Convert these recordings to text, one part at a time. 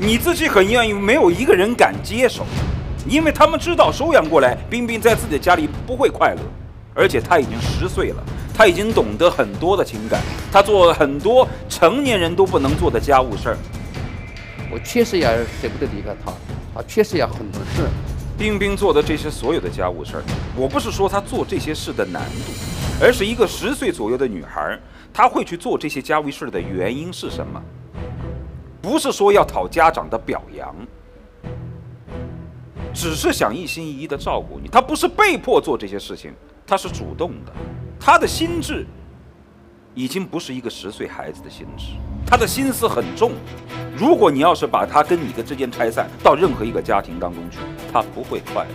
你自己很愿意，没有一个人敢接手，因为他们知道收养过来，冰冰在自己的家里不会快乐，而且他已经十岁了，他已经懂得很多的情感，他做了很多成年人都不能做的家务事儿。我确实也舍不得离开他，他确实也很懂事。冰冰做的这些所有的家务事儿，我不是说她做这些事的难度，而是一个十岁左右的女孩，她会去做这些家务事儿的原因是什么？不是说要讨家长的表扬，只是想一心一意的照顾你。他不是被迫做这些事情，他是主动的，他的心智已经不是一个十岁孩子的心智，他的心思很重。如果你要是把他跟你的之间拆散到任何一个家庭当中去，他不会快乐。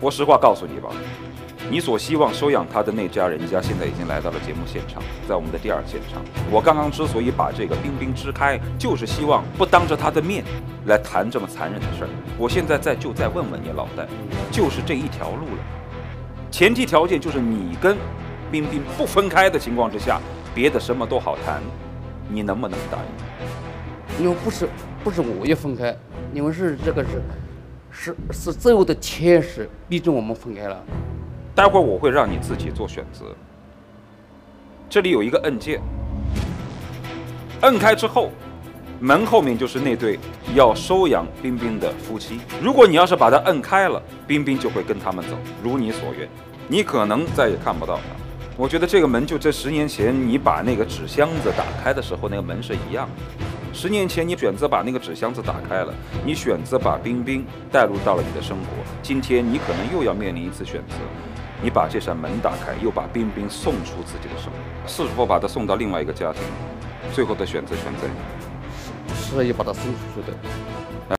我实话告诉你吧，你所希望收养他的那家人家现在已经来到了节目现场，在我们的第二现场。我刚刚之所以把这个冰冰支开，就是希望不当着他的面来谈这么残忍的事儿。我现在再就再问问你老戴，就是这一条路了。前提条件就是你跟冰冰不分开的情况之下，别的什么都好谈，你能不能答应？因为不是不是我要分开，因为是这个是是是最后的天使逼着我们分开了。待会儿我会让你自己做选择。这里有一个按键，摁开之后，门后面就是那对要收养冰冰的夫妻。如果你要是把它摁开了，冰冰就会跟他们走，如你所愿，你可能再也看不到他。我觉得这个门就这十年前你把那个纸箱子打开的时候，那个门是一样的。十年前，你选择把那个纸箱子打开了，你选择把冰冰带入到了你的生活。今天，你可能又要面临一次选择：你把这扇门打开，又把冰冰送出自己的生活，是否把她送到另外一个家庭？最后的选择选择你，是要把她送出去的。